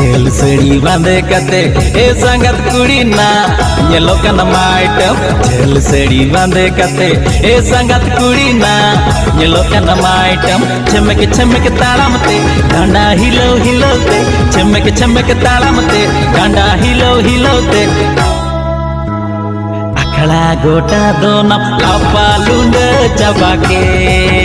झेल सड़ी बांधे कते, ए संगत कुड़ी ना, ये लोकन माइटम झेल सड़ी बांधे कते, ए संगत कुड़ी ना, ये लोकन माइटम चमक चमक ताड़म ते, डांडा हिलो हिलो ते चमक चमक ताड़म ते, डांडा हिलो हिलो ते। अखड़ा गोटा दोनों लापा लूंड चबा के